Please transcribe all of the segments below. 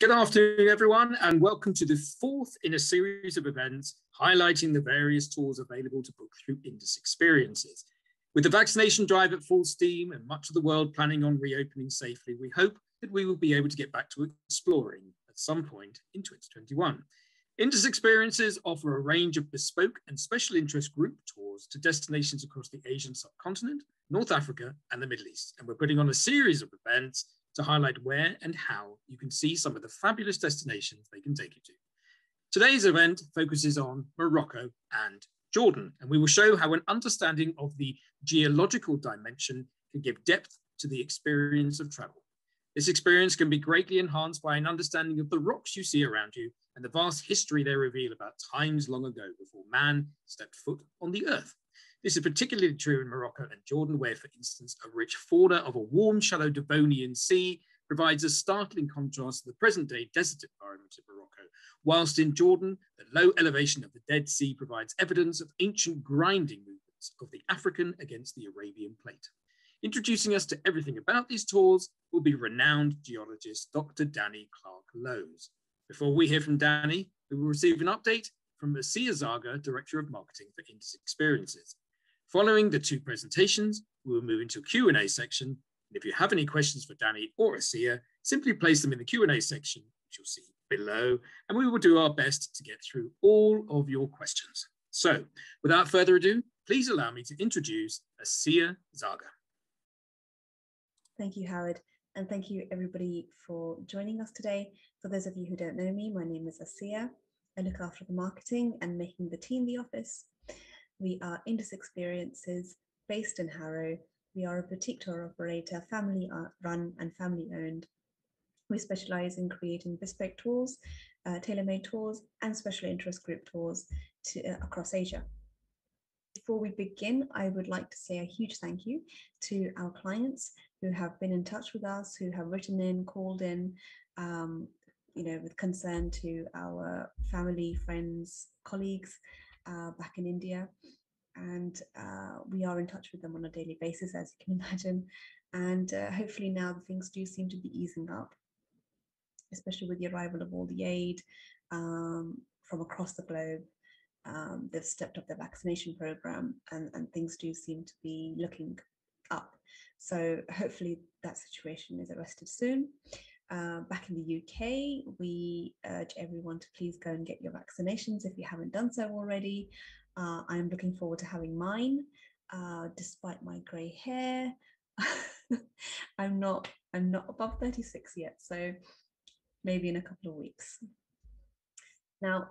Good afternoon, everyone, and welcome to the fourth in a series of events highlighting the various tours available to book through Indus Experiences. With the vaccination drive at full steam and much of the world planning on reopening safely, we hope that we will be able to get back to exploring at some point in 2021. Indus Experiences offer a range of bespoke and special interest group tours to destinations across the Asian subcontinent, North Africa, and the Middle East. And we're putting on a series of events to highlight where and how you can see some of the fabulous destinations they can take you to. Today's event focuses on Morocco and Jordan, and we will show how an understanding of the geological dimension can give depth to the experience of travel. This experience can be greatly enhanced by an understanding of the rocks you see around you and the vast history they reveal about times long ago before man stepped foot on the earth. This is particularly true in Morocco and Jordan, where, for instance, a rich fauna of a warm, shallow Devonian sea provides a startling contrast to the present day desert environment of Morocco, whilst in Jordan, the low elevation of the Dead Sea provides evidence of ancient grinding movements of the African against the Arabian plate. Introducing us to everything about these tours will be renowned geologist Dr. Danny Clark Lowes. Before we hear from Danny, we will receive an update from Asiya Zaga, Director of Marketing for Indus Experiences. Following the two presentations, we will move into a Q&A section. And if you have any questions for Danny or Asiya, simply place them in the Q&A section, which you'll see below, and we will do our best to get through all of your questions. So without further ado, please allow me to introduce Asiya Zaga. Thank you, Howard. And thank you everybody for joining us today. For those of you who don't know me, my name is Asiya. I look after the marketing and making the team the office. We are Indus Experiences based in Harrow. We are a boutique tour operator, family run and family owned. We specialize in creating bespoke tours, uh, tailor-made tours and special interest group tours to, uh, across Asia. Before we begin, I would like to say a huge thank you to our clients who have been in touch with us, who have written in, called in, um, you know, with concern to our family, friends, colleagues, uh, back in India. And uh, we are in touch with them on a daily basis, as you can imagine. And uh, hopefully now things do seem to be easing up, especially with the arrival of all the aid um, from across the globe. Um, they've stepped up their vaccination program and, and things do seem to be looking up. So hopefully that situation is arrested soon. Uh, back in the UK, we urge everyone to please go and get your vaccinations if you haven't done so already. Uh, I'm looking forward to having mine, uh, despite my grey hair. I'm not I'm not above 36 yet, so maybe in a couple of weeks. Now,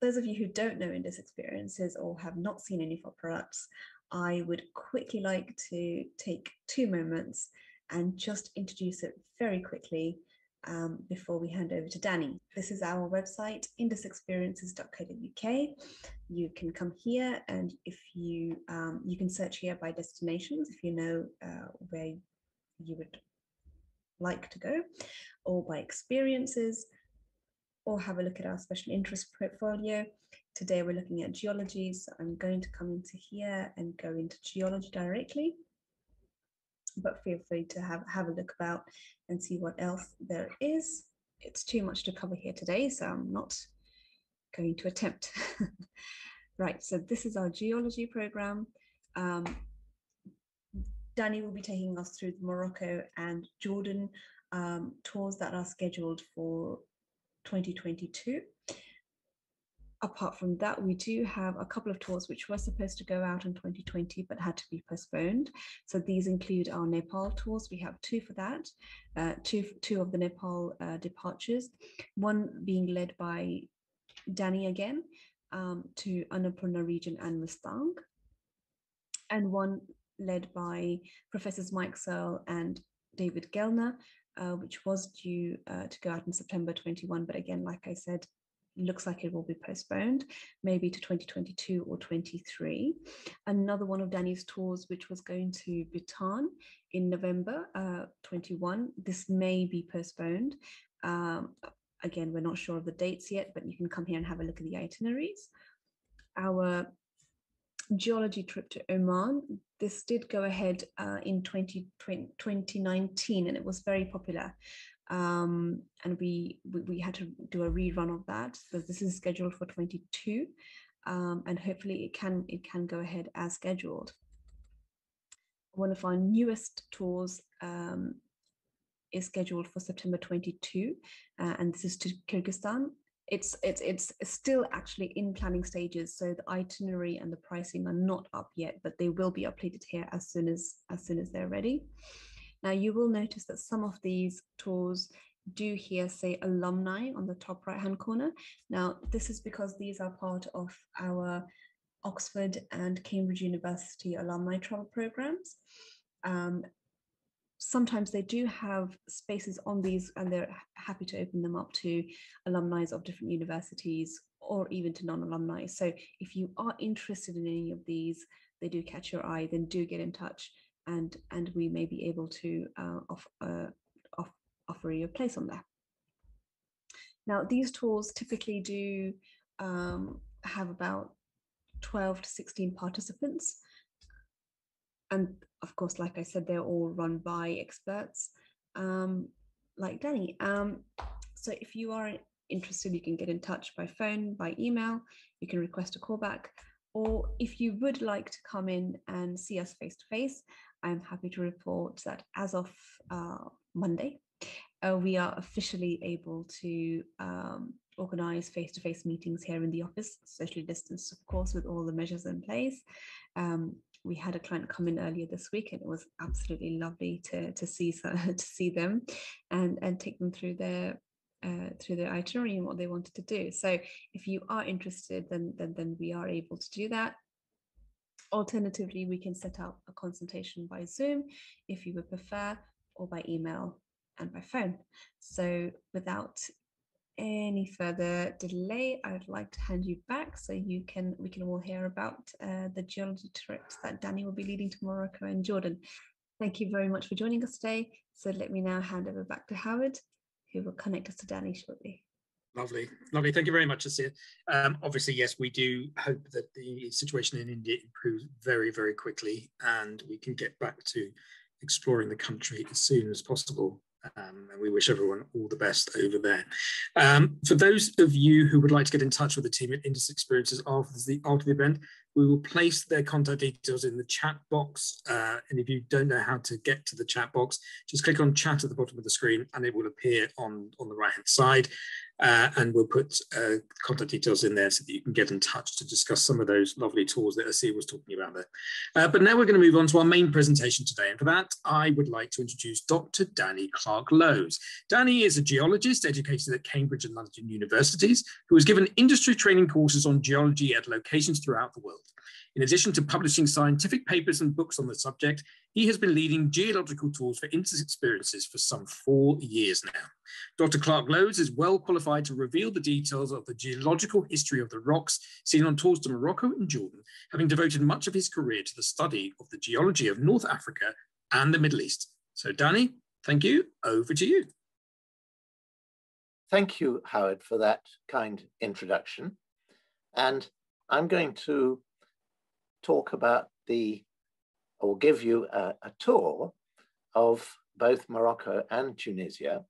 those of you who don't know Indus experiences or have not seen any of our products, I would quickly like to take two moments and just introduce it very quickly um, before we hand over to Danny. This is our website, indusexperiences.co.uk. You can come here and if you, um, you can search here by destinations if you know uh, where you would like to go, or by experiences, or have a look at our special interest portfolio. Today we're looking at geology, so I'm going to come into here and go into geology directly but feel free to have, have a look about and see what else there is. It's too much to cover here today, so I'm not going to attempt. right, so this is our geology program. Um, Danny will be taking us through the Morocco and Jordan um, tours that are scheduled for 2022 apart from that, we do have a couple of tours which were supposed to go out in 2020 but had to be postponed. So these include our Nepal tours. We have two for that, uh, two, two of the Nepal uh, departures, one being led by Danny again um, to Annapurna region and Mustang, and one led by Professors Mike Searle and David Gellner, uh, which was due uh, to go out in September 21. But again, like I said, looks like it will be postponed, maybe to 2022 or 23. Another one of Danny's tours, which was going to Bhutan in November uh, 21, this may be postponed. Um, again, we're not sure of the dates yet, but you can come here and have a look at the itineraries. Our geology trip to Oman, this did go ahead uh, in 20, 20, 2019 and it was very popular. Um, and we, we, we had to do a rerun of that. So this is scheduled for 22, um, and hopefully it can it can go ahead as scheduled. One of our newest tours um, is scheduled for September 22, uh, and this is to Kyrgyzstan. It's, it's it's still actually in planning stages, so the itinerary and the pricing are not up yet, but they will be updated here as soon as as soon as they're ready. Now you will notice that some of these tours do here say alumni on the top right hand corner. Now this is because these are part of our Oxford and Cambridge University alumni travel programs. Um, sometimes they do have spaces on these and they're happy to open them up to alumni of different universities or even to non-alumni. So if you are interested in any of these, they do catch your eye, then do get in touch and and we may be able to uh, off, uh, off, offer you a place on there. Now these tours typically do um, have about 12 to 16 participants. And of course, like I said, they're all run by experts um, like Danny. Um, so if you are interested, you can get in touch by phone, by email, you can request a callback, or if you would like to come in and see us face to face, I'm happy to report that as of uh, Monday, uh, we are officially able to um, organize face-to-face meetings here in the office, socially distanced, of course, with all the measures in place. Um, we had a client come in earlier this week, and it was absolutely lovely to to see to see them, and and take them through their uh, through their itinerary and what they wanted to do. So if you are interested, then then then we are able to do that. Alternatively, we can set up a consultation by Zoom if you would prefer, or by email and by phone. So without any further delay, I would like to hand you back so you can we can all hear about uh, the geology trips that Danny will be leading to Morocco and Jordan. Thank you very much for joining us today. So let me now hand over back to Howard, who will connect us to Danny shortly. Lovely, lovely. Thank you very much, Asir. Um, obviously, yes, we do hope that the situation in India improves very, very quickly and we can get back to exploring the country as soon as possible. Um, and we wish everyone all the best over there. Um, for those of you who would like to get in touch with the team at Indus Experiences after the, after the event, we will place their contact details in the chat box. Uh, and if you don't know how to get to the chat box, just click on chat at the bottom of the screen and it will appear on, on the right hand side. Uh, and we'll put uh, contact details in there so that you can get in touch to discuss some of those lovely tours that Asir was talking about there. Uh, but now we're going to move on to our main presentation today. And for that, I would like to introduce Dr. Danny Clark-Lowes. Danny is a geologist educated at Cambridge and London universities who has given industry training courses on geology at locations throughout the world. In addition to publishing scientific papers and books on the subject, he has been leading geological tours for Indus Experiences for some four years now. Dr. Clark-Lowes is well qualified to reveal the details of the geological history of the rocks seen on tours to Morocco and Jordan, having devoted much of his career to the study of the geology of North Africa and the Middle East. So Danny, thank you. Over to you. Thank you, Howard, for that kind introduction. And I'm going to talk about the, or give you a, a tour of both Morocco and Tunisia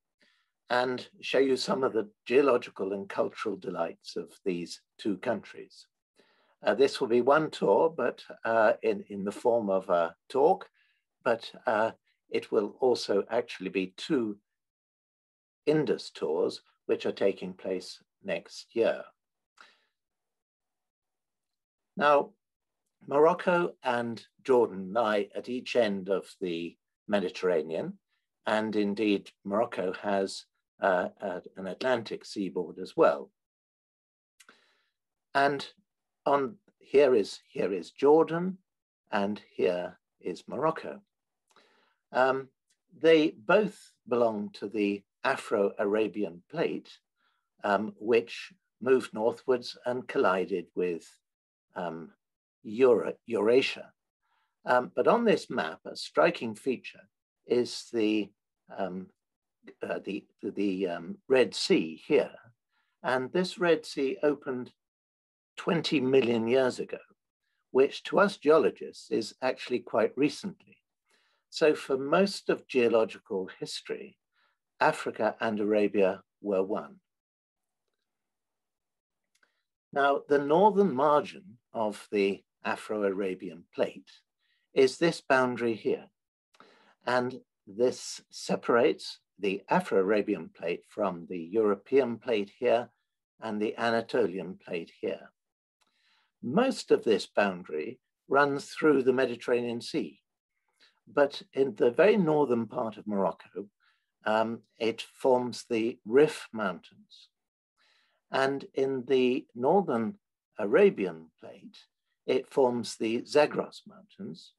and show you some of the geological and cultural delights of these two countries. Uh, this will be one tour, but uh, in, in the form of a talk, but uh, it will also actually be two Indus tours, which are taking place next year. Now, Morocco and Jordan lie at each end of the Mediterranean, and indeed Morocco has uh, an Atlantic seaboard as well. And on here is here is Jordan, and here is Morocco. Um, they both belong to the Afro-Arabian plate, um, which moved northwards and collided with um, Eura Eurasia. Um, but on this map, a striking feature is the um, uh, the, the um, Red Sea here. And this Red Sea opened 20 million years ago, which to us geologists is actually quite recently. So for most of geological history, Africa and Arabia were one. Now, the northern margin of the Afro-Arabian plate is this boundary here. And this separates the Afro-Arabian plate from the European plate here and the Anatolian plate here. Most of this boundary runs through the Mediterranean Sea. But in the very northern part of Morocco, um, it forms the Rif Mountains. And in the northern Arabian plate, it forms the Zagros Mountains,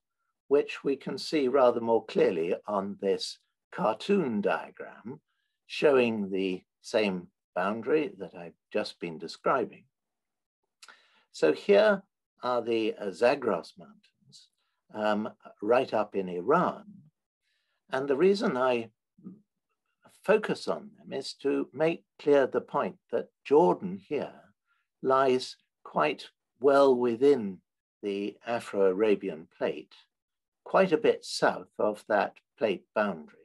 which we can see rather more clearly on this cartoon diagram showing the same boundary that I've just been describing. So here are the uh, Zagros Mountains, um, right up in Iran. And the reason I focus on them is to make clear the point that Jordan here lies quite well within the Afro-Arabian plate, quite a bit south of that plate boundary.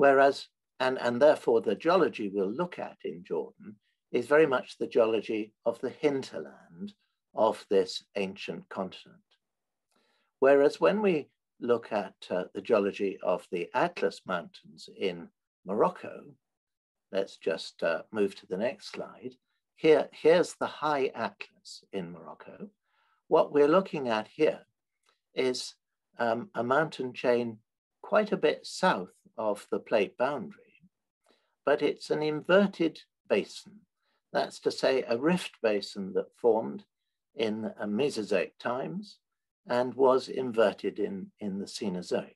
Whereas, and, and therefore the geology we'll look at in Jordan is very much the geology of the hinterland of this ancient continent. Whereas when we look at uh, the geology of the Atlas Mountains in Morocco, let's just uh, move to the next slide. Here, here's the High Atlas in Morocco. What we're looking at here is um, a mountain chain quite a bit south of the plate boundary, but it's an inverted basin. That's to say a rift basin that formed in Mesozoic times and was inverted in, in the Cenozoic.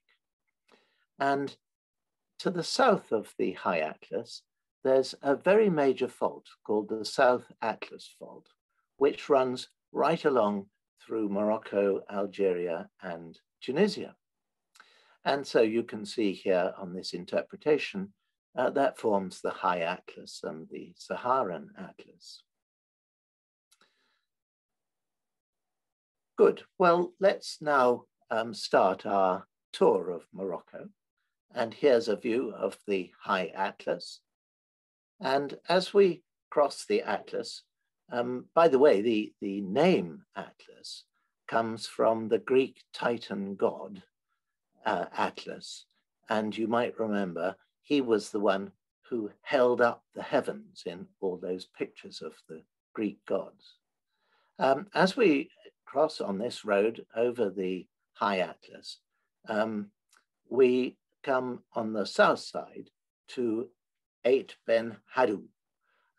And to the south of the High Atlas, there's a very major fault called the South Atlas Fault, which runs right along through Morocco, Algeria, and Tunisia. And so you can see here on this interpretation, uh, that forms the High Atlas and the Saharan Atlas. Good, well, let's now um, start our tour of Morocco. And here's a view of the High Atlas. And as we cross the Atlas, um, by the way, the, the name Atlas comes from the Greek Titan god, uh, Atlas. And you might remember he was the one who held up the heavens in all those pictures of the Greek gods. Um, as we cross on this road over the High Atlas, um, we come on the south side to Ait Ben Haddou.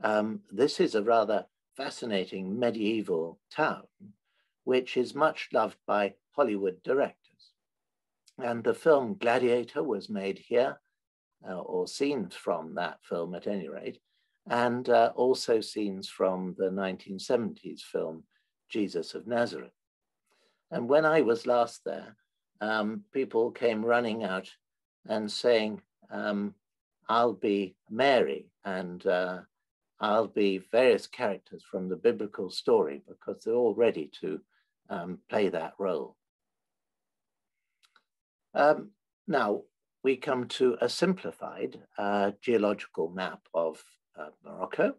Um, this is a rather fascinating medieval town, which is much loved by Hollywood directors. And the film Gladiator was made here, uh, or scenes from that film at any rate, and uh, also scenes from the 1970s film Jesus of Nazareth. And when I was last there, um, people came running out and saying, um, I'll be Mary and uh, I'll be various characters from the biblical story because they're all ready to um, play that role. Um, now, we come to a simplified uh, geological map of uh, Morocco.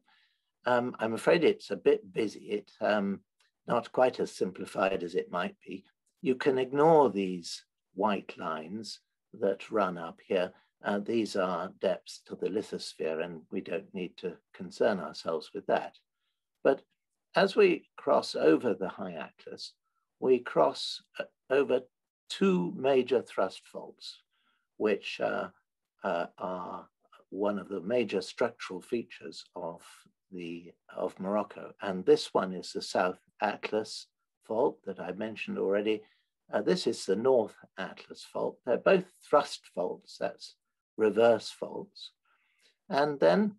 Um, I'm afraid it's a bit busy. It's um, not quite as simplified as it might be. You can ignore these white lines that run up here. Uh, these are depths to the lithosphere and we don't need to concern ourselves with that. But as we cross over the High Atlas, we cross uh, over two major thrust faults, which uh, uh, are one of the major structural features of the of Morocco. And this one is the South Atlas fault that I mentioned already. Uh, this is the North Atlas fault. They're both thrust faults, that's reverse faults. And then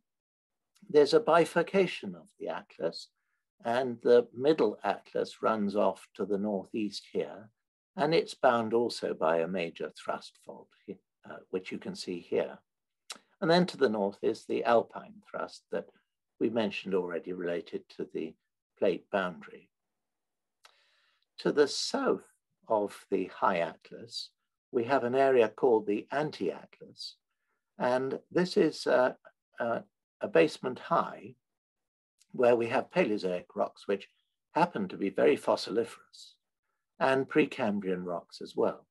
there's a bifurcation of the atlas, and the middle atlas runs off to the northeast here, and it's bound also by a major thrust fault, uh, which you can see here. And then to the north is the alpine thrust that we mentioned already related to the plate boundary. To the south of the high atlas, we have an area called the anti-atlas. And this is uh, uh, a basement high where we have Paleozoic rocks, which happen to be very fossiliferous, and Precambrian rocks as well.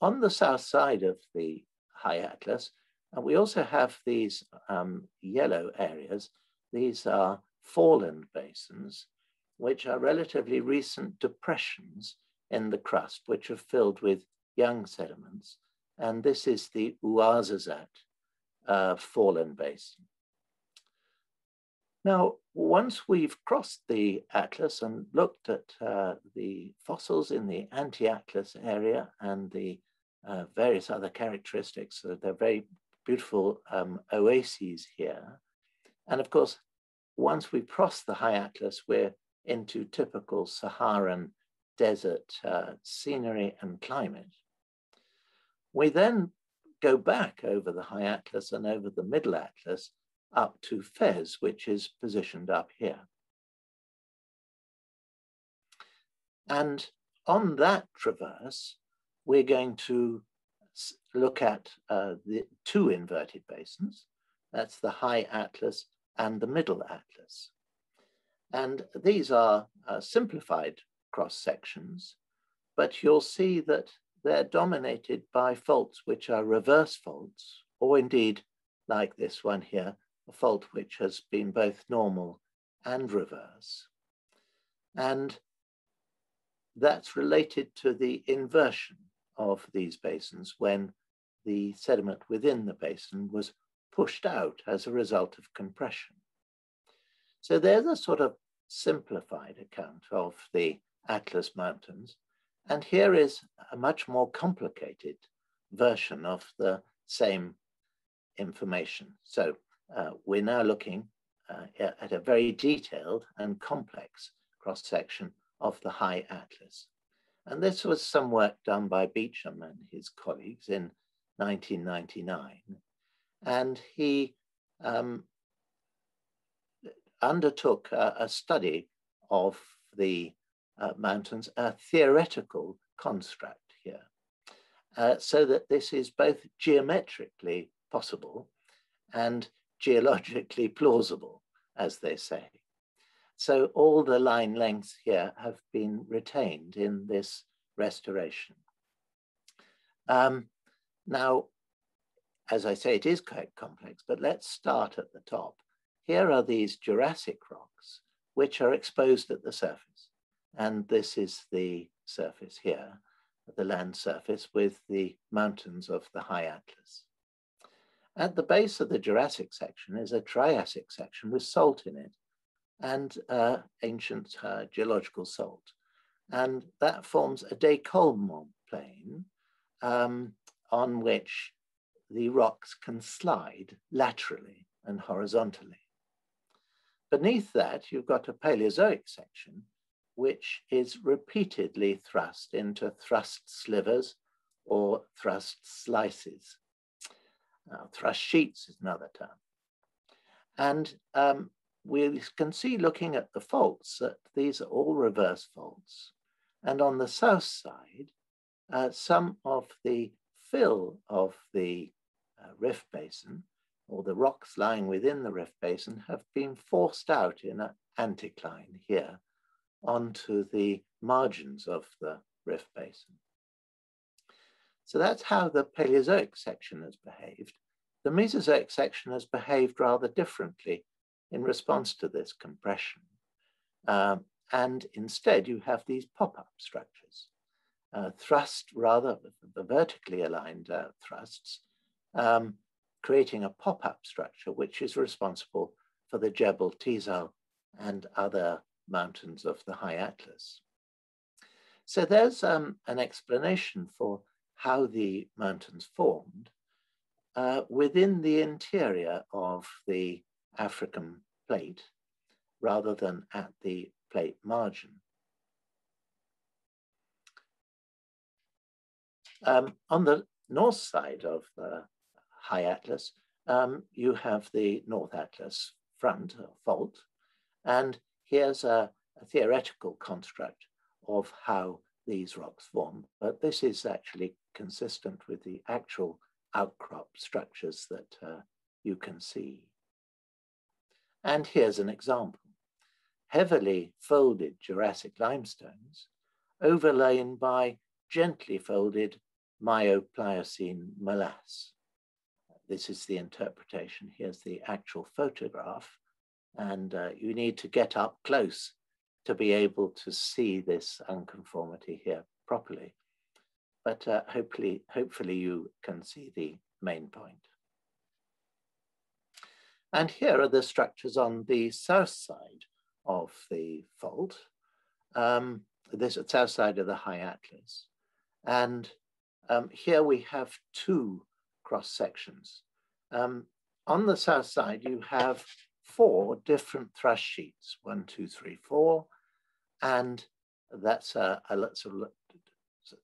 On the south side of the High Atlas, and we also have these um, yellow areas. These are foreland basins, which are relatively recent depressions in the crust, which are filled with young sediments. And this is the Ouarzazate uh, foreland basin. Now, once we've crossed the atlas and looked at uh, the fossils in the anti-atlas area and the uh, various other characteristics, so they're very beautiful um, oases here. And of course, once we cross the high atlas, we're into typical Saharan desert uh, scenery and climate. We then go back over the high atlas and over the middle atlas up to Fez, which is positioned up here. And on that traverse, we're going to look at uh, the two inverted basins. That's the high atlas and the middle atlas. And these are uh, simplified cross sections, but you'll see that they're dominated by faults which are reverse faults, or indeed, like this one here, a fault which has been both normal and reverse. And that's related to the inversion of these basins when the sediment within the basin was pushed out as a result of compression. So there's a sort of simplified account of the Atlas Mountains. And here is a much more complicated version of the same information. So uh, we're now looking uh, at a very detailed and complex cross-section of the High Atlas. And this was some work done by Beauchamp and his colleagues in 1999. And he um, undertook a, a, study of the uh, mountains, a theoretical construct here, uh, so that this is both geometrically possible and geologically plausible, as they say. So all the line lengths here have been retained in this restoration. Um, now, as I say, it is quite complex, but let's start at the top. Here are these Jurassic rocks, which are exposed at the surface. And this is the surface here, the land surface with the mountains of the High Atlas. At the base of the Jurassic section is a Triassic section with salt in it and uh, ancient uh, geological salt. And that forms a décollement plane um, on which the rocks can slide laterally and horizontally. Beneath that, you've got a Paleozoic section, which is repeatedly thrust into thrust slivers or thrust slices. Now, thrust sheets is another term. And um, we can see looking at the faults that these are all reverse faults. And on the south side, uh, some of the fill of the uh, rift basin or the rocks lying within the rift basin have been forced out in an anticline here onto the margins of the rift basin. So that's how the Paleozoic section has behaved. The Mesozoic section has behaved rather differently in response to this compression. Um, and instead you have these pop-up structures, uh, thrust rather, the vertically aligned uh, thrusts, um, creating a pop-up structure which is responsible for the Jebel Tizal and other mountains of the High Atlas. So there's um, an explanation for how the mountains formed uh, within the interior of the African plate rather than at the plate margin. Um, on the north side of the High Atlas, um, you have the North Atlas front fault, and here's a, a theoretical construct of how these rocks form, but this is actually consistent with the actual outcrop structures that uh, you can see. And here's an example. Heavily folded Jurassic limestones overlain by gently folded Miocene molasse. This is the interpretation. Here's the actual photograph. And uh, you need to get up close to be able to see this unconformity here properly. But uh, hopefully, hopefully you can see the main point. And here are the structures on the south side of the fault, um, this south side of the High Atlas. And um, here we have two cross sections. Um, on the south side, you have four different thrust sheets, one, two, three, four, and that's a, a of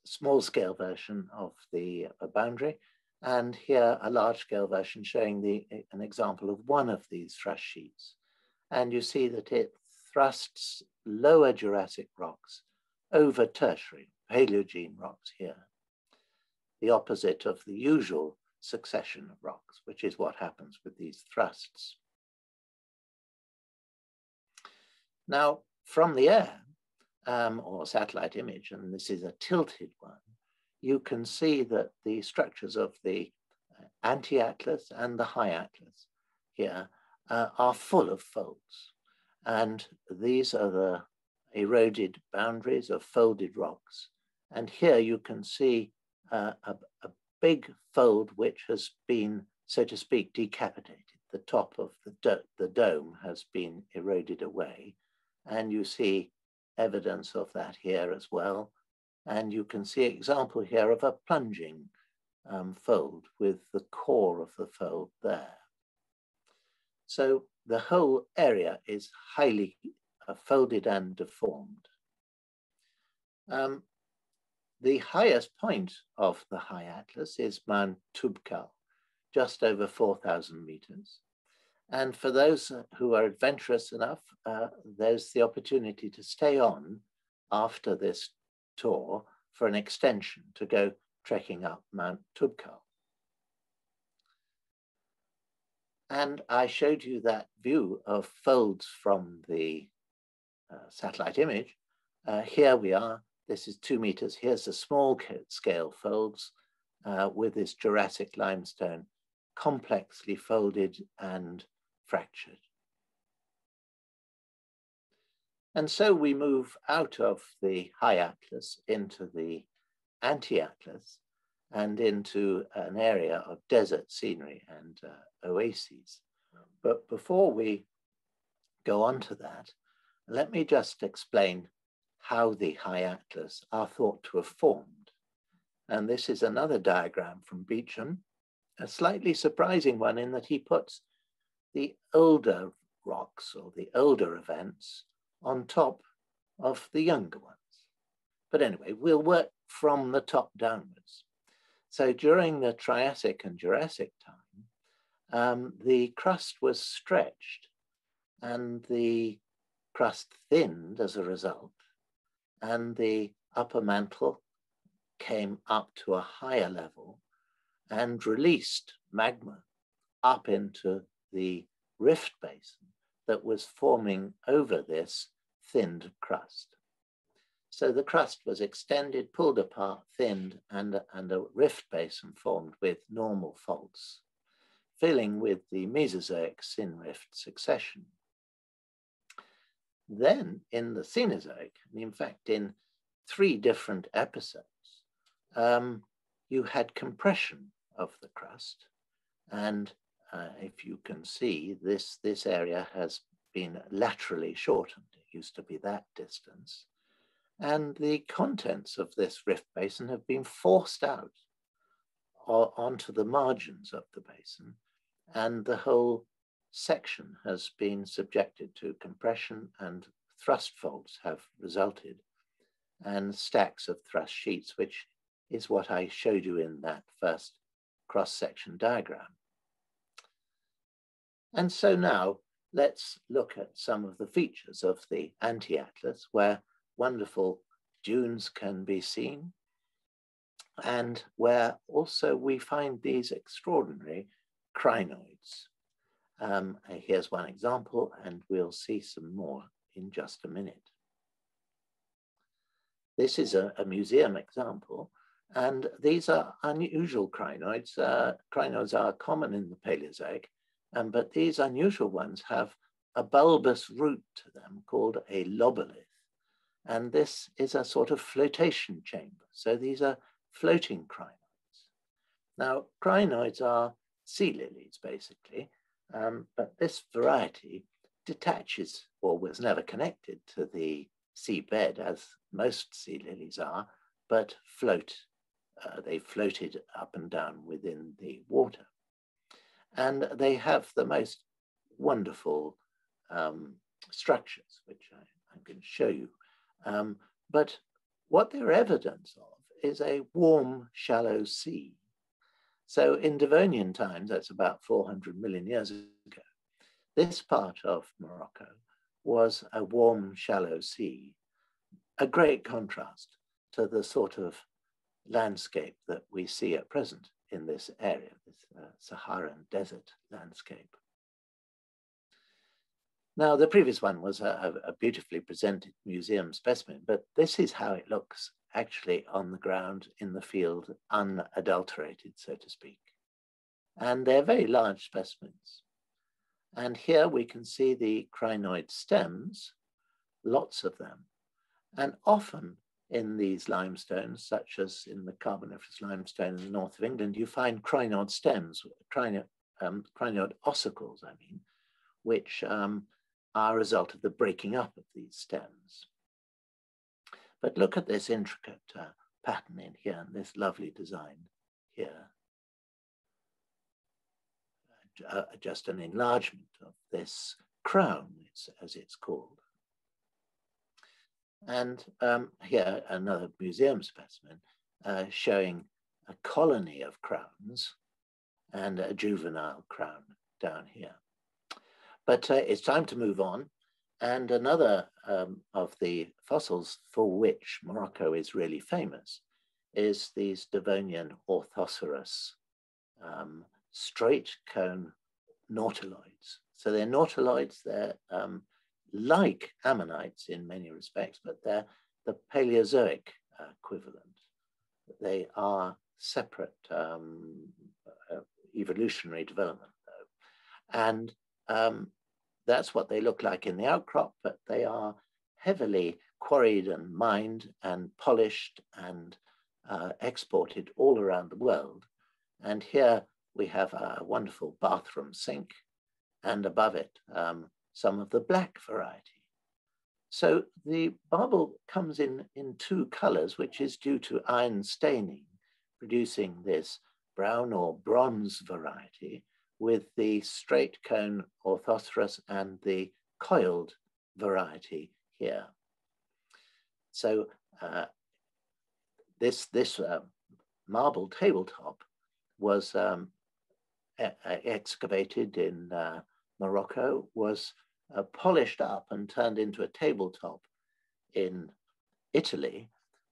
small scale version of the uh, boundary. And here a large scale version showing the, an example of one of these thrust sheets. And you see that it thrusts lower Jurassic rocks over tertiary Paleogene rocks here the opposite of the usual succession of rocks, which is what happens with these thrusts. Now, from the air, um, or satellite image, and this is a tilted one, you can see that the structures of the uh, anti-atlas and the high atlas here uh, are full of folds. And these are the eroded boundaries of folded rocks. And here you can see uh, a, a big fold which has been, so to speak, decapitated. The top of the, do the dome has been eroded away. And you see evidence of that here as well. And you can see example here of a plunging um, fold with the core of the fold there. So the whole area is highly uh, folded and deformed. Um, the highest point of the High Atlas is Mount Toubkal, just over 4,000 meters. And for those who are adventurous enough, uh, there's the opportunity to stay on after this tour for an extension to go trekking up Mount Toubkal. And I showed you that view of folds from the uh, satellite image. Uh, here we are this is two meters. Here's the small scale folds uh, with this Jurassic limestone complexly folded and fractured. And so we move out of the high atlas into the anti-atlas and into an area of desert scenery and uh, oases. But before we go on to that, let me just explain how the high atlas are thought to have formed. And this is another diagram from Beauchamp, a slightly surprising one in that he puts the older rocks or the older events on top of the younger ones. But anyway, we'll work from the top downwards. So during the Triassic and Jurassic time, um, the crust was stretched and the crust thinned as a result and the upper mantle came up to a higher level and released magma up into the rift basin that was forming over this thinned crust. So the crust was extended, pulled apart, thinned, and, and a rift basin formed with normal faults, filling with the Mesozoic synrift succession. Then in the Cenozoic, and in fact, in three different episodes, um, you had compression of the crust. And uh, if you can see, this, this area has been laterally shortened. It used to be that distance. And the contents of this rift basin have been forced out onto the margins of the basin. And the whole section has been subjected to compression and thrust faults have resulted and stacks of thrust sheets, which is what I showed you in that first cross-section diagram. And so now let's look at some of the features of the anti-atlas where wonderful dunes can be seen. and where also we find these extraordinary crinoids. Um, here's one example, and we'll see some more in just a minute. This is a, a museum example, and these are unusual crinoids. Uh, crinoids are common in the Paleozoic, um, but these unusual ones have a bulbous root to them called a lobolith. And this is a sort of flotation chamber. So these are floating crinoids. Now, crinoids are sea lilies, basically, um, but this variety detaches or was never connected to the seabed as most sea lilies are, but float. Uh, they floated up and down within the water. And they have the most wonderful um, structures, which I, am going to show you. Um, but what they're evidence of is a warm, shallow sea. So in Devonian times, that's about 400 million years ago, this part of Morocco was a warm, shallow sea, a great contrast to the sort of landscape that we see at present in this area, this uh, Saharan desert landscape. Now, the previous one was a, a, beautifully presented museum specimen, but this is how it looks actually on the ground in the field, unadulterated, so to speak. And they're very large specimens. And here we can see the crinoid stems, lots of them. And often in these limestones, such as in the Carboniferous limestone in the north of England, you find crinoid stems, crinoid, um, crinoid ossicles, I mean, which um, are a result of the breaking up of these stems. But look at this intricate uh, pattern in here and this lovely design here. Uh, just an enlargement of this crown, as it's called. And um, here, another museum specimen uh, showing a colony of crowns and a juvenile crown down here. But uh, it's time to move on. And another um, of the fossils for which Morocco is really famous is these Devonian Orthoceras um, straight cone nautiloids. So they're nautiloids, they're um, like ammonites in many respects, but they're the Paleozoic uh, equivalent. They are separate um, uh, evolutionary development, though. And um, that's what they look like in the outcrop, but they are heavily quarried and mined and polished and uh, exported all around the world. And here we have a wonderful bathroom sink and above it um, some of the black variety. So the marble comes in, in two colors, which is due to iron staining, producing this brown or bronze variety with the straight cone orthoceras and the coiled variety here. So uh, this, this uh, marble tabletop was um, excavated in uh, Morocco, was uh, polished up and turned into a tabletop in Italy,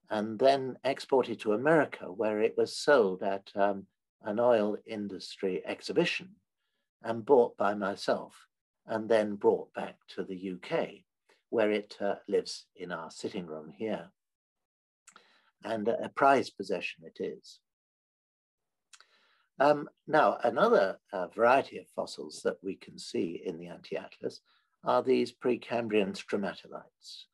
and then exported to America, where it was sold at um, an oil industry exhibition and bought by myself, and then brought back to the UK, where it uh, lives in our sitting room here. And a prized possession it is. Um, now, another uh, variety of fossils that we can see in the Anti-Atlas are these Precambrian stromatolites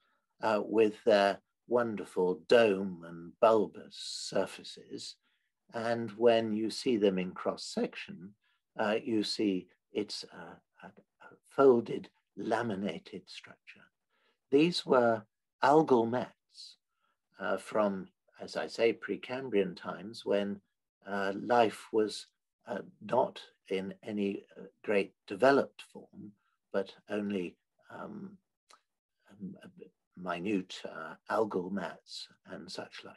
uh, with their wonderful dome and bulbous surfaces. And when you see them in cross section, uh, you see it's a, a, a, folded laminated structure. These were algal mats uh, from, as I say, Precambrian times when uh, life was uh, not in any uh, great developed form, but only um, um minute uh, algal mats and such like.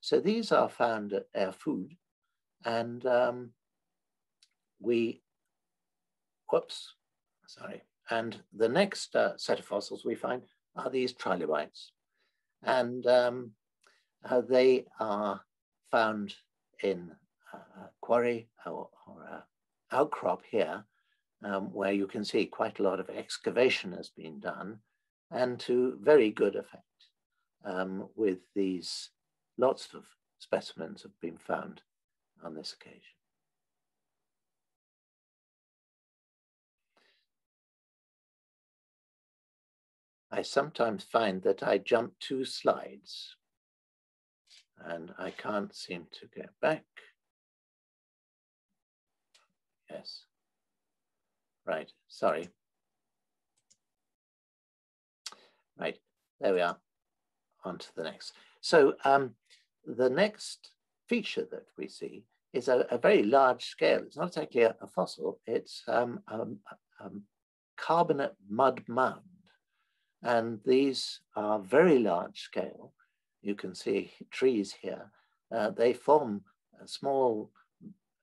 So these are found at Erfoud, and um, we, whoops, sorry. And the next uh, set of fossils we find are these trilobites. And um, uh, they are found in a quarry or, or a outcrop here, um, where you can see quite a lot of excavation has been done and to very good effect um, with these lots of specimens have been found on this occasion. I sometimes find that I jump two slides and I can't seem to get back. Yes. Right, sorry. Right, there we are. On to the next. So um, the next feature that we see is a, a very large scale. It's not exactly a, a fossil, it's um, a, a carbonate mud mound. And these are very large scale. You can see trees here. Uh, they form small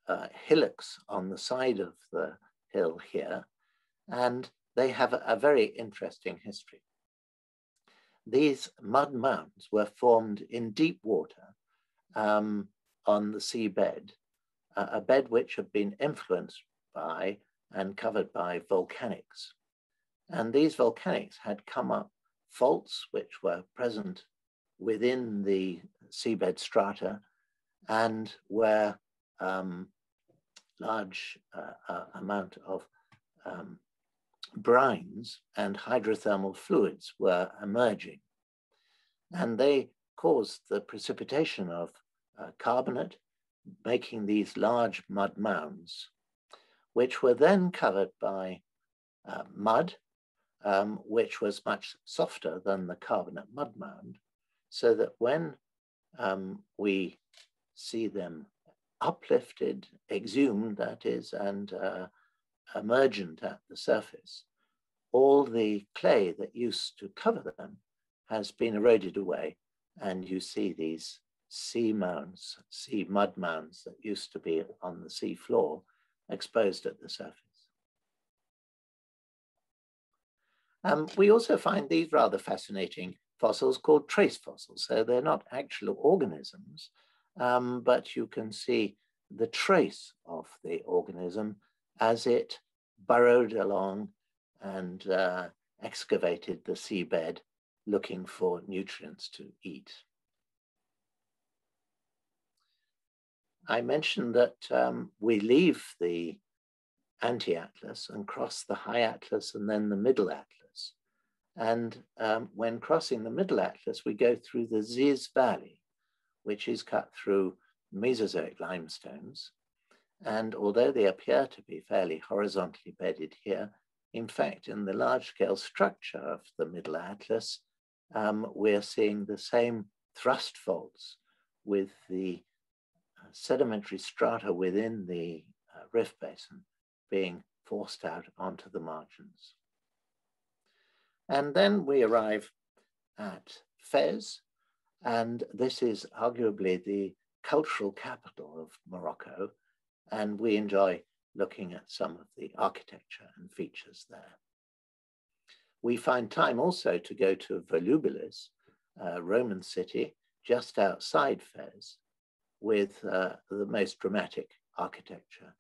uh, hillocks on the side of the hill here, and they have a, very interesting history. These mud mounds were formed in deep water um, on the seabed, a bed which had been influenced by and covered by volcanics. And these volcanics had come up faults which were present within the seabed strata and where um, large uh, uh, amount of um, brines and hydrothermal fluids were emerging. And they caused the precipitation of uh, carbonate, making these large mud mounds, which were then covered by uh, mud, um, which was much softer than the carbonate mud mound, so that when um, we see them uplifted, exhumed, that is, and uh, emergent at the surface, all the clay that used to cover them has been eroded away, and you see these sea mounds, sea mud mounds that used to be on the sea floor exposed at the surface. Um, we also find these rather fascinating fossils called trace fossils. So they're not actual organisms, um, but you can see the trace of the organism as it burrowed along and uh, excavated the seabed looking for nutrients to eat. I mentioned that um, we leave the anti-atlas and cross the high atlas and then the middle atlas. And um, when crossing the middle atlas, we go through the Ziz Valley, which is cut through Mesozoic limestones. And although they appear to be fairly horizontally bedded here, in fact, in the large scale structure of the Middle Atlas, um, we're seeing the same thrust faults with the uh, sedimentary strata within the uh, rift basin being forced out onto the margins. And then we arrive at Fez, and this is arguably the cultural capital of Morocco, and we enjoy looking at some of the architecture and features there. We find time also to go to Volubilis, a Roman city just outside Fez, with uh, the most dramatic architecture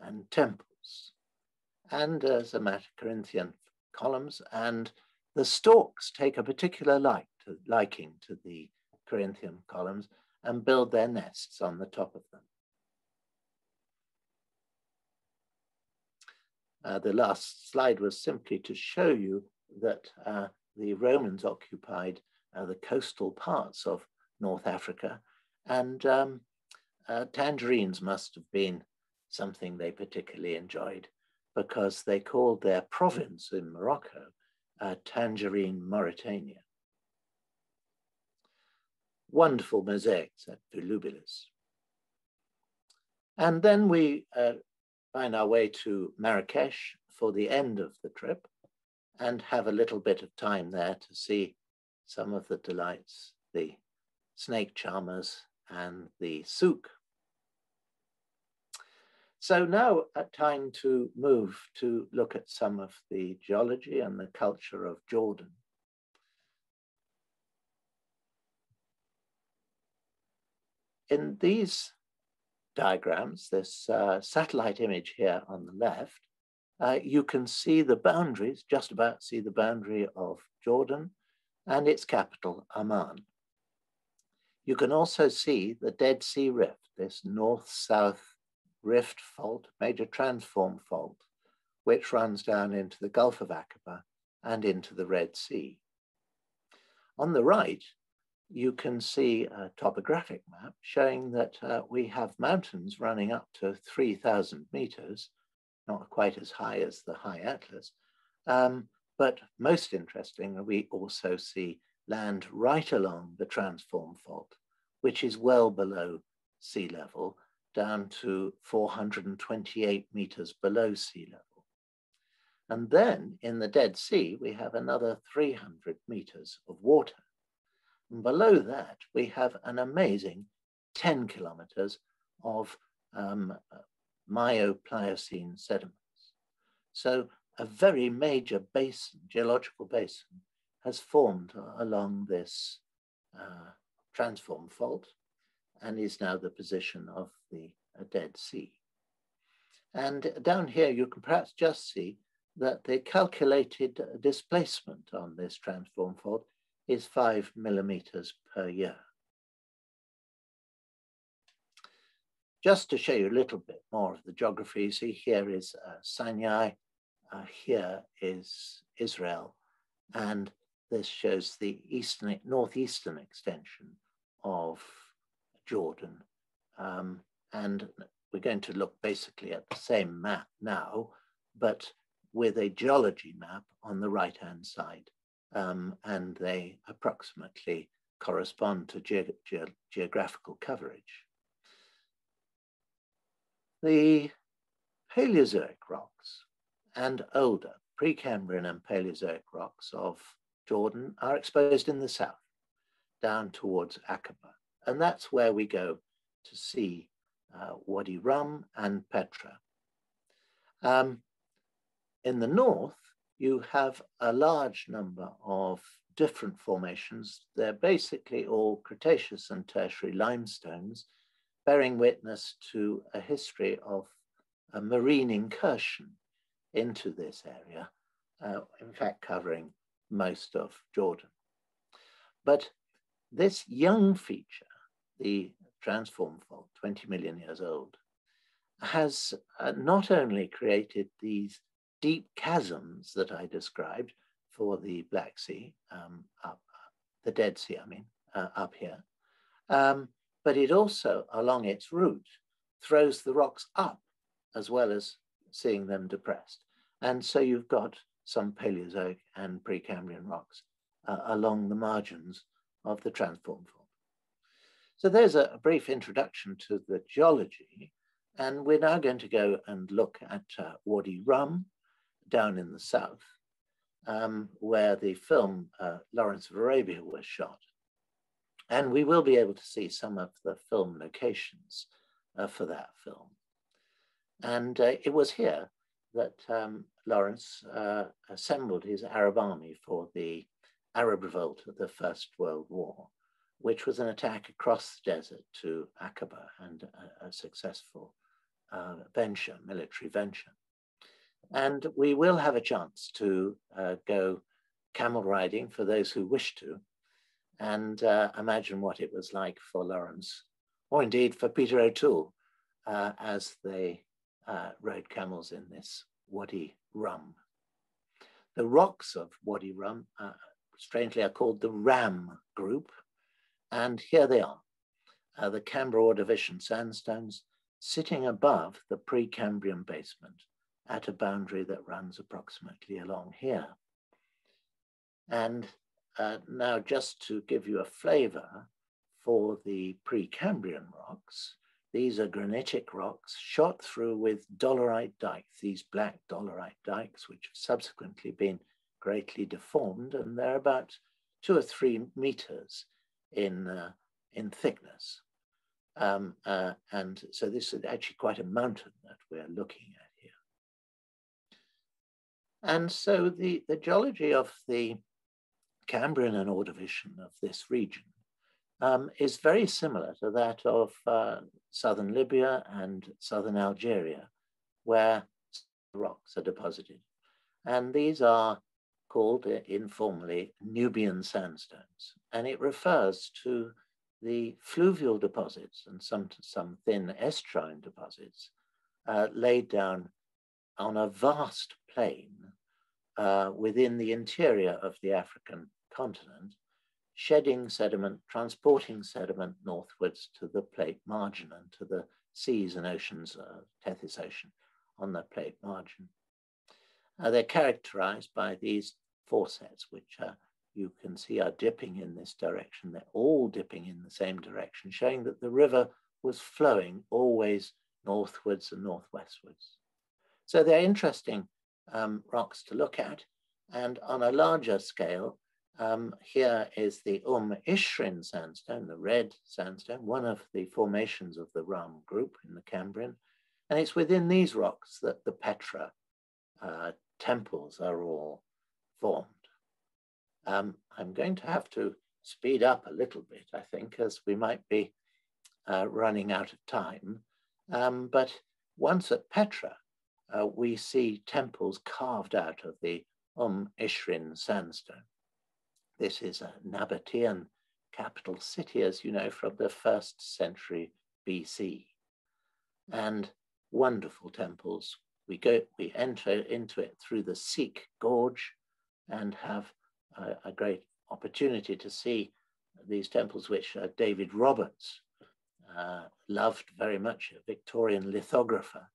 and temples, and as a matter, Corinthian columns, and the storks take a particular like to, liking to the Corinthian columns and build their nests on the top of them. Uh, the last slide was simply to show you that uh, the Romans occupied uh, the coastal parts of North Africa, and um, uh, tangerines must have been something they particularly enjoyed because they called their province in Morocco uh, Tangerine, Mauritania. Wonderful mosaics at Volubilis. And then we uh, find our way to Marrakesh for the end of the trip and have a little bit of time there to see some of the delights, the snake charmers and the souk. So now a time to move to look at some of the geology and the culture of Jordan. in these diagrams, this uh, satellite image here on the left, uh, you can see the boundaries, just about see the boundary of Jordan and its capital, Amman. You can also see the Dead Sea Rift, this north-south rift fault, major transform fault, which runs down into the Gulf of Aqaba and into the Red Sea. On the right, you can see a topographic map showing that uh, we have mountains running up to 3,000 meters, not quite as high as the High Atlas. Um, but most interesting, we also see land right along the transform fault, which is well below sea level, down to 428 meters below sea level. And then in the Dead Sea, we have another 300 meters of water. And below that, we have an amazing 10 kilometers of um, Miocene sediments. So a very major basin, geological basin, has formed along this uh, transform fault and is now the position of the uh, Dead Sea. And down here, you can perhaps just see that the calculated displacement on this transform fault is five millimeters per year. Just to show you a little bit more of the geography, see here is uh, Sinai, uh, here is Israel, and this shows the eastern, northeastern extension of Jordan. Um, and we're going to look basically at the same map now, but with a geology map on the right-hand side um, and they approximately correspond to ge ge geographical coverage. The Paleozoic rocks and older Precambrian and Paleozoic rocks of Jordan are exposed in the south, down towards Aqaba. And that's where we go to see uh, Wadi Rum and Petra. Um, in the north, you have a large number of different formations. They're basically all Cretaceous and Tertiary limestones, bearing witness to a history of a marine incursion into this area, uh, in fact, covering most of Jordan. But this young feature, the transform fault, 20 million years old, has uh, not only created these deep chasms that I described for the Black Sea, um, up, the Dead Sea, I mean, uh, up here. Um, but it also, along its route, throws the rocks up as well as seeing them depressed. And so you've got some Paleozoic and Precambrian rocks uh, along the margins of the transform fault. So there's a, brief introduction to the geology, and we're now going to go and look at uh, Wadi Rum, down in the south, um, where the film uh, Lawrence of Arabia was shot. And we will be able to see some of the film locations uh, for that film. And uh, it was here that um, Lawrence uh, assembled his Arab army for the Arab revolt of the First World War, which was an attack across the desert to Aqaba and a, a successful uh, venture, military venture. And we will have a chance to uh, go camel riding for those who wish to, and uh, imagine what it was like for Lawrence, or indeed for Peter O'Toole, uh, as they uh, rode camels in this Wadi Rum. The rocks of Wadi Rum, uh, strangely, are called the Ram group, and here they are, uh, the Cambro-Ordovician sandstones sitting above the Precambrian basement at a boundary that runs approximately along here. And uh, now just to give you a flavor for the Precambrian rocks, these are granitic rocks shot through with dolerite dikes, these black dolerite dikes, which have subsequently been greatly deformed, and they're about two or three meters in, uh, in thickness. Um, uh, and so this is actually quite a mountain that we're looking at. Here. And so the, the geology of the Cambrian and Ordovician of this region um, is very similar to that of uh, southern Libya and southern Algeria, where rocks are deposited. And these are called informally Nubian sandstones. And it refers to the fluvial deposits and some, some thin estuarine deposits uh, laid down on a vast plain uh, within the interior of the African continent, shedding sediment, transporting sediment northwards to the plate margin and to the seas and oceans, uh, Tethys Ocean on the plate margin. Uh, they're characterized by these sets, which uh, you can see are dipping in this direction. They're all dipping in the same direction, showing that the river was flowing always northwards and northwestwards. So they're interesting um, rocks to look at. And on a larger scale, um, here is the Um Ishrin sandstone, the red sandstone, one of the formations of the Ram group in the Cambrian. And it's within these rocks that the Petra uh, temples are all formed. Um, I'm going to have to speed up a little bit, I think, as we might be uh, running out of time. Um, but once at Petra, uh, we see temples carved out of the Um Ishrin sandstone. This is a Nabatean capital city, as you know, from the first century BC. And wonderful temples. We go, we enter into it through the Siq Gorge and have a, a great opportunity to see these temples, which uh, David Roberts uh, loved very much, a Victorian lithographer,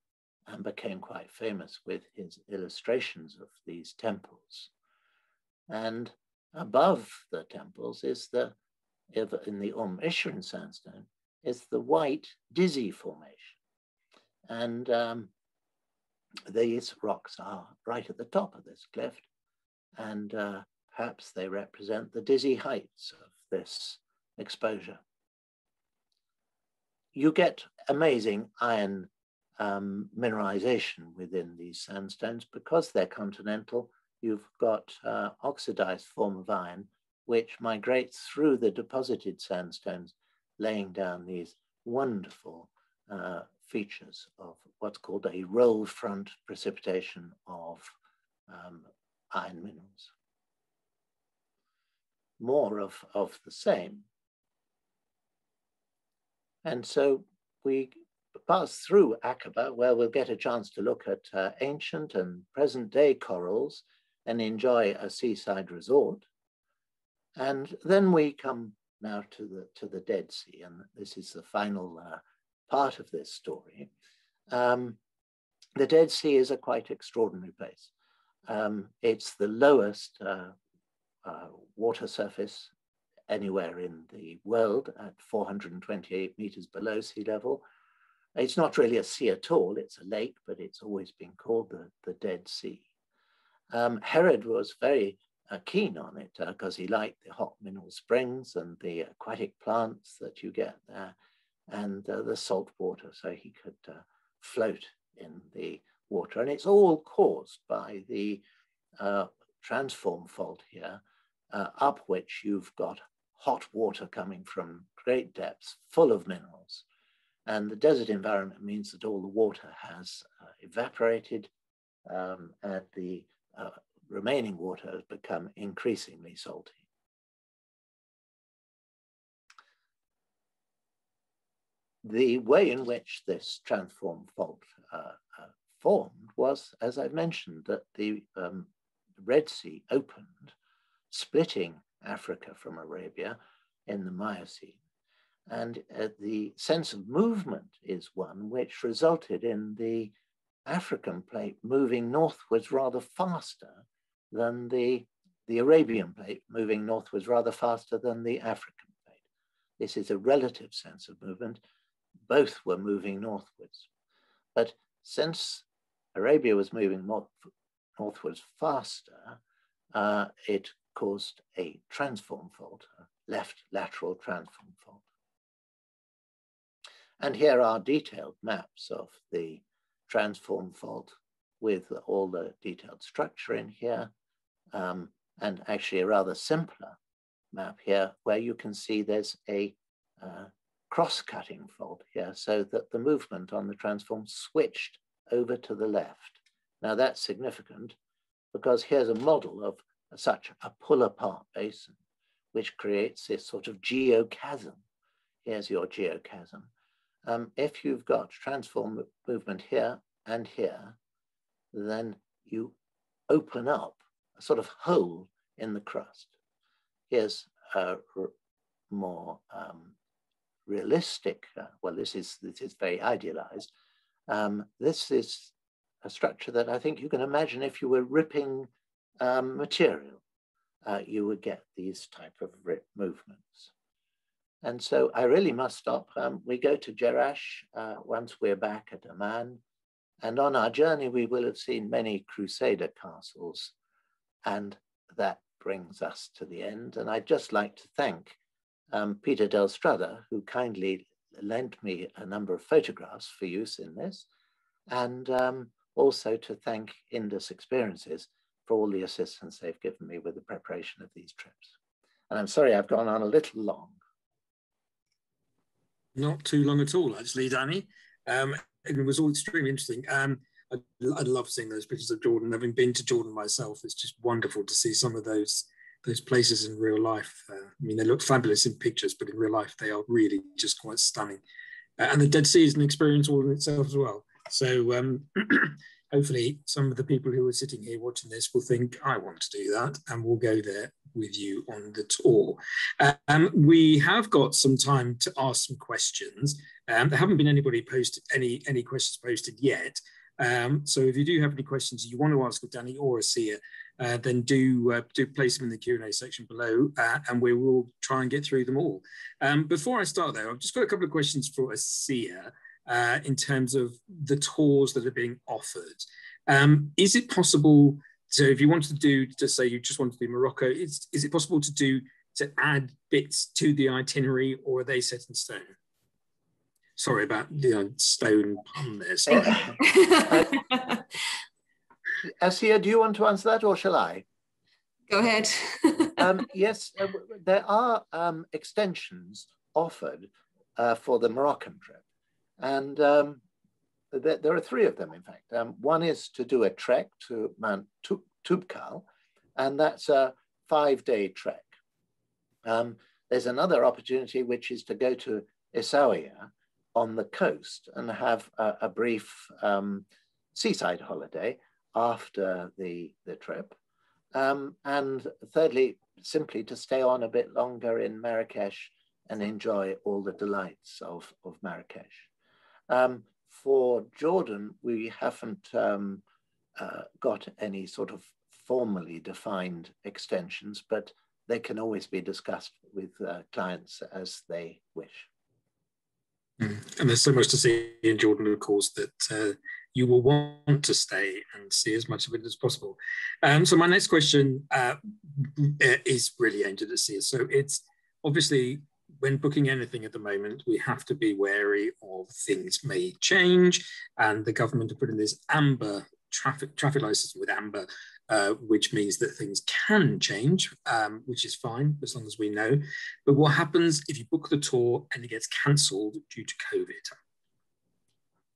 and became quite famous with his illustrations of these temples. And above the temples is the, in the Um Ishrin sandstone, is the white Disi formation. And um, these rocks are right at the top of this cliff. And uh, perhaps they represent the dizzy heights of this exposure. You get amazing iron um, mineralization within these sandstones because they're continental. You've got uh, oxidized form of iron, which migrates through the deposited sandstones, laying down these wonderful uh, features of what's called a roll front precipitation of um, iron minerals. More of, of the same. And so we pass through Aqaba, where we'll get a chance to look at uh, ancient and present day corals and enjoy a seaside resort. And then we come now to the, to the Dead Sea, and this is the final uh, part of this story. Um, the Dead Sea is a quite extraordinary place. Um, it's the lowest uh, uh, water surface anywhere in the world at 428 meters below sea level. It's not really a sea at all, it's a lake, but it's always been called the, the Dead Sea. Um, Herod was very uh, keen on it because uh, he liked the hot mineral springs and the aquatic plants that you get there and uh, the salt water so he could uh, float in the water. And it's all caused by the uh, transform fault here, uh, up which you've got hot water coming from great depths full of minerals. And the desert environment means that all the water has uh, evaporated um, and the uh, remaining water has become increasingly salty. The way in which this transform fault uh, uh, formed was, as I mentioned, that the um, Red Sea opened, splitting Africa from Arabia in the Miocene. And uh, the sense of movement is one which resulted in the African plate moving northwards rather faster than the, the Arabian plate moving northwards rather faster than the African plate. This is a relative sense of movement both were moving northwards. But since Arabia was moving north, northwards faster, uh, it caused a transform fault, a left lateral transform fault. And here are detailed maps of the transform fault with all the detailed structure in here, um, and actually a rather simpler map here where you can see there's a uh, cross-cutting fault here so that the movement on the transform switched over to the left. Now that's significant because here's a model of such a pull apart basin, which creates this sort of geochasm. Here's your geochasm. Um, if you've got transform movement here and here, then you open up a sort of hole in the crust. Here's a more um, realistic, uh, well, this is, this is very idealized. Um, this is a structure that I think you can imagine if you were ripping um, material, uh, you would get these type of rip movements. And so I really must stop. Um, we go to Jerash uh, once we're back at Amman. And on our journey, we will have seen many Crusader castles. And that brings us to the end. And I'd just like to thank um, Peter Del Strada, who kindly lent me a number of photographs for use in this, and um, also to thank Indus Experiences for all the assistance they've given me with the preparation of these trips. And I'm sorry I've gone on a little long. Not too long at all, actually, Danny. Um, it was all extremely interesting. Um, I, I love seeing those pictures of Jordan. Having been to Jordan myself, it's just wonderful to see some of those those places in real life. Uh, I mean, they look fabulous in pictures, but in real life, they are really just quite stunning. Uh, and the Dead Sea is an experience all in itself as well. So um, hopefully, some of the people who are sitting here watching this will think, I want to do that, and we'll go there with you on the tour. Um, we have got some time to ask some questions. Um, there haven't been anybody posted any any questions posted yet. Um, so if you do have any questions you want to ask of Danny or Asiya, uh, then do uh, do place them in the Q&A section below uh, and we will try and get through them all. Um, before I start though, I've just got a couple of questions for Asiya uh, in terms of the tours that are being offered. Um, is it possible, so if you wanted to do, to say you just want to do Morocco, is, is it possible to do, to add bits to the itinerary or are they set in stone? Sorry about the stone pun there. Sorry. Asiya, do you want to answer that or shall I? Go ahead. um, yes, uh, there are um, extensions offered uh, for the Moroccan trip. And um, there, there, are three of them, in fact. Um, one is to do a trek to Mount Toubkal, and that's a five-day trek. Um, there's another opportunity, which is to go to Essaouira on the coast and have a, a brief um, seaside holiday after the, the trip. Um, and thirdly, simply to stay on a bit longer in Marrakesh and enjoy all the delights of, of Marrakesh. Um, for Jordan, we haven't um, uh, got any sort of formally defined extensions, but they can always be discussed with uh, clients as they wish. Mm. And there's so much to see in Jordan, of course, that uh, you will want to stay and see as much of it as possible. Um, so my next question uh, is really aimed at the Asiya. So it's obviously when booking anything at the moment, we have to be wary of things may change, and the government are putting this amber traffic traffic license with amber, uh, which means that things can change, um, which is fine as long as we know. But what happens if you book the tour and it gets cancelled due to COVID?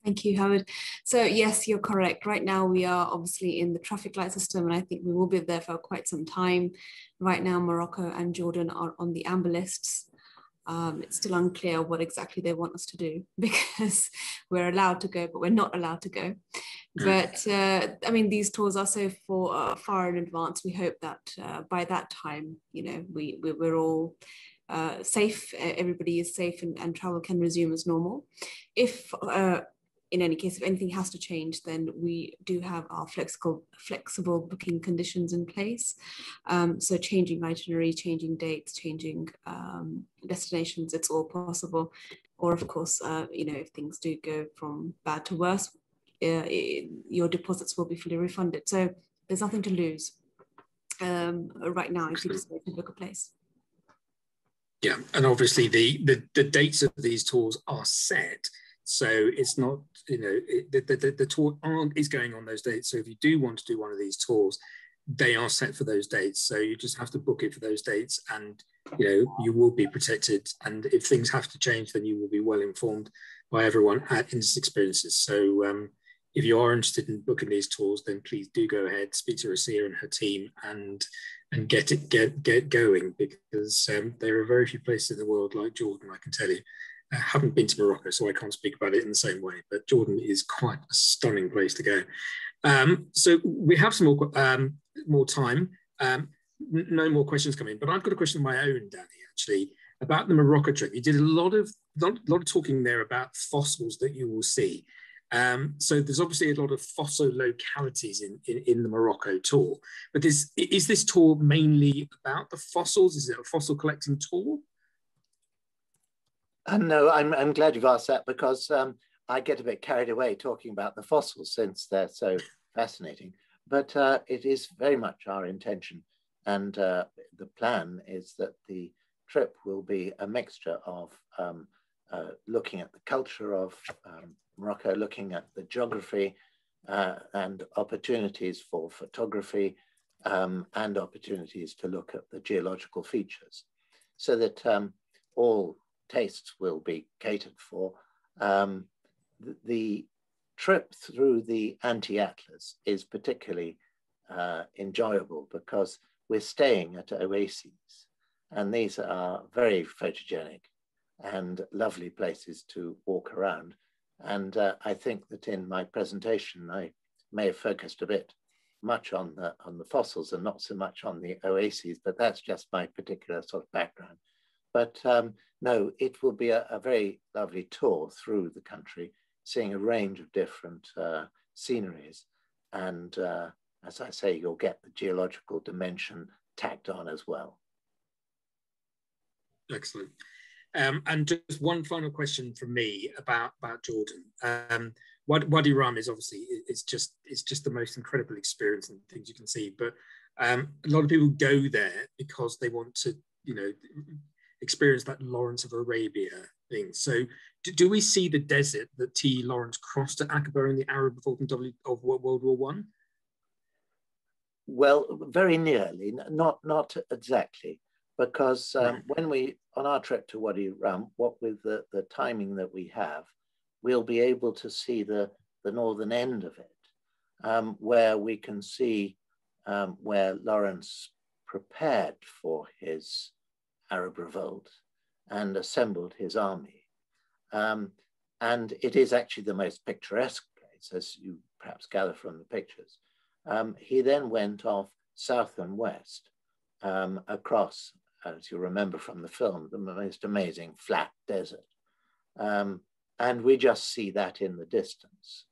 Thank you, Howard. So yes, you're correct. Right now we are obviously in the traffic light system and I think we will be there for quite some time. Right now, Morocco and Jordan are on the amber lists. Um, it's still unclear what exactly they want us to do because we're allowed to go, but we're not allowed to go. Hmm. But uh, I mean, these tours are so for, uh, far in advance. We hope that uh, by that time, you know, we, we are all uh, safe. Everybody is safe, and, and, travel can resume as normal. If uh, in any case, if anything has to change, then we do have our flexible flexible booking conditions in place. Um, so changing itinerary, changing dates, changing um, destinations, it's all possible. Or of course, uh, you know, if things do go from bad to worse, uh, it, your deposits will be fully refunded. So there's nothing to lose um, right now if you to book a place. Yeah, and obviously the, the the dates of these tours are set so it's not, you know, it, the, the, the tour is going on those dates. So if you do want to do one of these tours, they are set for those dates. So you just have to book it for those dates and you know, you will be protected. And if things have to change, then you will be well informed by everyone at Indus Experiences. So um, if you are interested in booking these tours, then please do go ahead, speak to Rosia and her team, and and get it get get going because um, there are very few places in the world like Jordan. I can tell you. I haven't been to Morocco, so I can't speak about it in the same way. But Jordan is quite a stunning place to go. Um, so we have some more um, more time. Um, no more questions coming, but I've got a question of my own, Danny. Actually, about the Morocco trip. You did a lot of lot, lot of talking there about fossils that you will see. Um, so there's obviously a lot of fossil localities in, in, in, the Morocco tour. But is, is this tour mainly about the fossils? Is it a fossil collecting tour? Uh, no, I'm, I'm glad you've asked that because um, I get a bit carried away talking about the fossils since they're so fascinating. But uh, it is very much our intention. And uh, the plan is that the trip will be a mixture of um, uh, looking at the culture of um, Morocco, looking at the geography uh, and opportunities for photography um, and opportunities to look at the geological features so that um, all tastes will be catered for. Um, the, the, trip through the anti-atlas is particularly uh, enjoyable because we're staying at oases and these are very photogenic and lovely places to walk around. And uh, I think that in my presentation, I may have focused a bit much on the, on the fossils and not so much on the oases, but that's just my particular sort of background. But um, no, it will be a, a, very lovely tour through the country, seeing a range of different uh, sceneries. And uh, as I say, you'll get the geological dimension tacked on as well. Excellent. Um, and just one final question from me about about Jordan. Um, Wadi Rum is obviously it's just it's just the most incredible experience and things you can see. But um, a lot of people go there because they want to, you know, experience that Lawrence of Arabia thing. So do, do we see the desert that T. Lawrence crossed at Aqaba in the Arab revolt of World War One? Well, very nearly, not not exactly because um, when we on our trip to Wadi Rum, what with the, the timing that we have, we'll be able to see the, the northern end of it, um, where we can see um, where Lawrence prepared for his Arab revolt and assembled his army. Um, and it is actually the most picturesque place, as you perhaps gather from the pictures. Um, he then went off south and west um, across as you remember from the film, the most amazing flat desert. Um, and we just see that in the distance.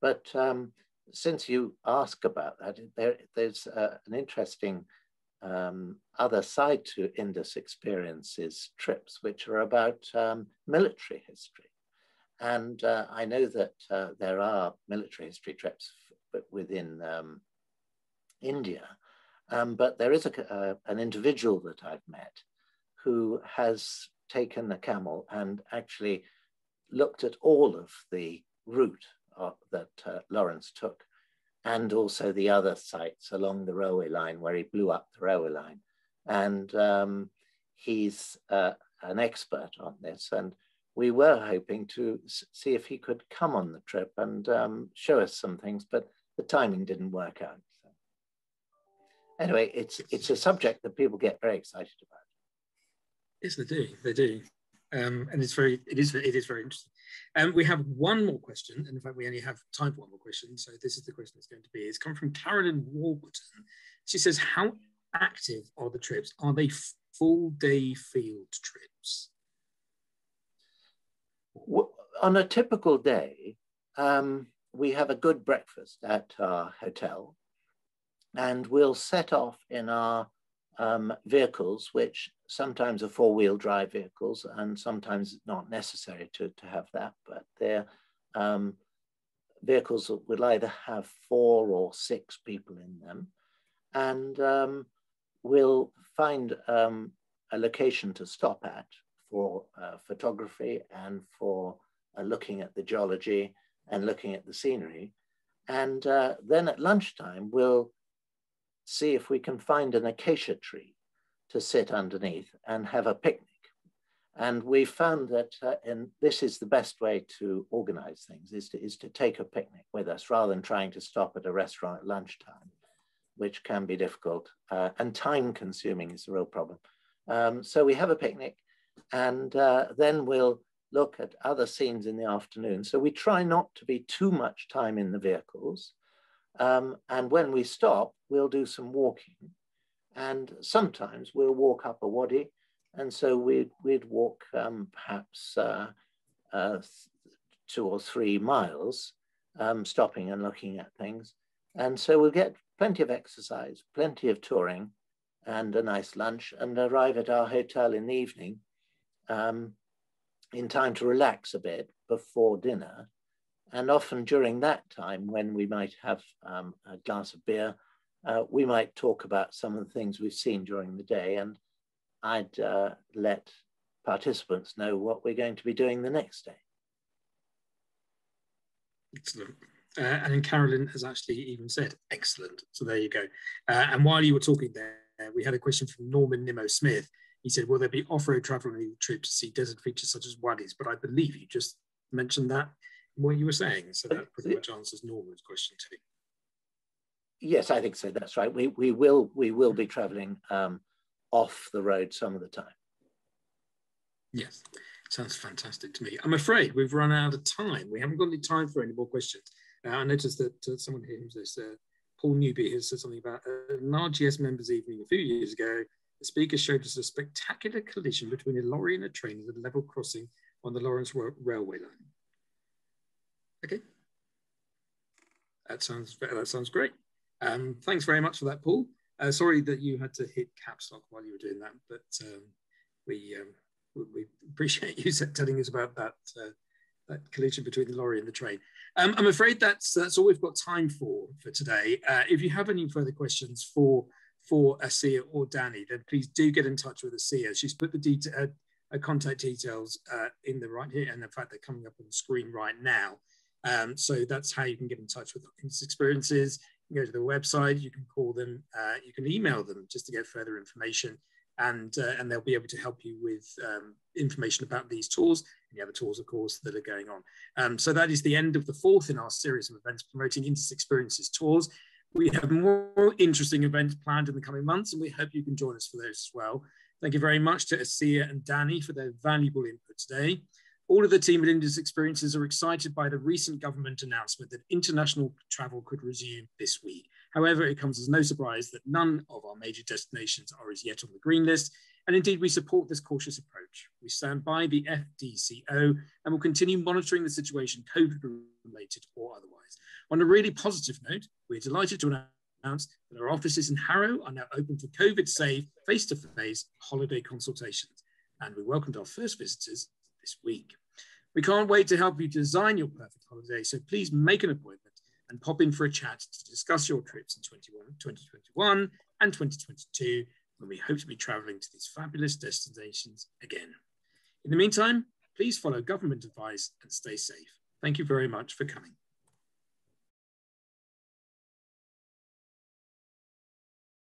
But um, since you ask about that, there, there's uh, an interesting um, other side to Indus Experiences trips, which are about um, military history. And uh, I know that uh, there are military history trips within um, India, um, but there is a, uh, an individual that I've met who has taken a camel and actually looked at all of the route uh, that uh, Lawrence took and also the other sites along the railway line where he blew up the railway line. And um, he's uh, an expert on this. And we were hoping to see if he could come on the trip and um, show us some things, but the timing didn't work out anyway, it's it's a subject that people get very excited about. Yes, they do. They do, um, and it's very it is it is very interesting. Um, we have one more question, and in fact, we only have time for one more question. So this is the question that's going to be. It's come from Carolyn Warburton. She says, "How active are the trips? Are they full day field trips?" On a typical day, um, we have a good breakfast at our hotel and we'll set off in our um, vehicles, which sometimes are four-wheel drive vehicles, and sometimes it's not necessary to, to have that, but they're um, vehicles that will either have four or six people in them. And um, we'll find um, a location to stop at for uh, photography and for uh, looking at the geology and looking at the scenery. And uh, then at lunchtime, we'll see if we can find an acacia tree to sit underneath and have a picnic. And we found that, uh, and this is the best way to organize things, is to, is to take a picnic with us rather than trying to stop at a restaurant at lunchtime, which can be difficult uh, and time consuming is a real problem. Um, so we have a picnic and uh, then we'll look at other scenes in the afternoon. So we try not to be too much time in the vehicles. Um, and when we stop, we'll do some walking. And sometimes we'll walk up a wadi. And so we'd, we'd walk um, perhaps uh, uh, two or three miles, um, stopping and looking at things. And so we'll get plenty of exercise, plenty of touring, and a nice lunch, and arrive at our hotel in the evening um, in time to relax a bit before dinner. And often during that time, when we might have um, a glass of beer, uh, we might talk about some of the things we've seen during the day. And I'd uh, let participants know what we're going to be doing the next day. Excellent. Uh, and then Carolyn has actually even said, excellent. So there you go. Uh, and while you were talking there, we had a question from Norman Nimmo Smith. He said, will there be off-road travel on the trip to see desert features such as wadis? But I believe you just mentioned that in what you were saying. So that pretty much answers Norman's question too. Yes, I think so. That's right. We, we will we will be traveling um, off the road some of the time. Yes, sounds fantastic to me. I'm afraid we've run out of time. We haven't got any time for any more questions. Uh, I noticed that uh, someone here who's this, uh, Paul Newby has said something about uh, an RGS members evening a few years ago. The speaker showed us a spectacular collision between a lorry and a train at a level crossing on the Lawrence Railway line. Okay. That sounds, that sounds great. Um, thanks very much for that, Paul. Uh, sorry that you had to hit caps lock while you were doing that, but um, we, um, we, we appreciate you telling us about that uh, that collision between the lorry and the train. Um, I'm afraid that's that's all we've got time for for today. Uh, if you have any further questions for for Asiya or Danny, then please do get in touch with Asiya. She's put the detail, uh, contact details uh, in the right here, and in fact they're coming up on the screen right now. Um, so that's how you can get in touch with Experiences. Go to the website, you can call them, uh, you can email them just to get further information and, uh, and they'll be able to help you with um, information about these tours and the other tours, of course, that are going on. Um, so that is the end of the fourth in our series of events promoting Indus Experiences tours. We have more interesting events planned in the coming months, and we hope you can join us for those as well. Thank you very much to Asiya and Danny for their valuable input today. All of the team at Indus Experiences are excited by the recent government announcement that international travel could resume this week. However, it comes as no surprise that none of our major destinations are as yet on the green list, and indeed we support this cautious approach. We stand by the FDCO and will continue monitoring the situation, COVID-related or otherwise. On a really positive note, we're delighted to announce that our offices in Harrow are now open for COVID-safe, face-to-face holiday consultations, and we welcomed our first visitors this week. We can't wait to help you design your perfect holiday, so please make an appointment and pop in for a chat to discuss your trips in 2021 and 2022 when we hope to be traveling to these fabulous destinations again. In the meantime, please follow government advice and stay safe. Thank you very much for coming.